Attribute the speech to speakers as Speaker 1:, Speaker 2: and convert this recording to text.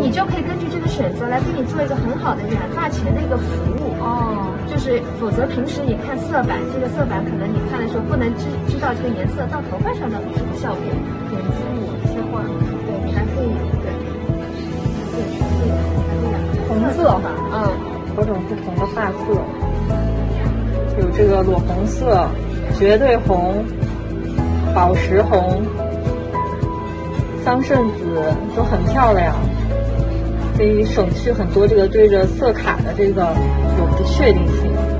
Speaker 1: 你就可以根据这个选择来给你做一个很好的染发前的一个服务。
Speaker 2: 哦，
Speaker 1: 就是否则平时你看色板，这个色板可能你看的时候不能知知道这个颜色到头发上的什么效果。
Speaker 2: 点击你切换，
Speaker 1: 对，你还可以对，对，可以还可以染
Speaker 2: 红色哈，
Speaker 1: 嗯，
Speaker 2: 多种不同的发色，有这个裸红色、绝对红、宝石红、桑葚紫，都很漂亮，可以省去很多这个对着色卡的这个有不确定性。